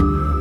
Yeah.